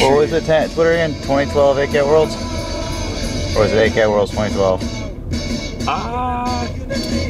What was the Twitter again? 2012 AK Worlds? Or was it AK Worlds 2012? Ah. Uh,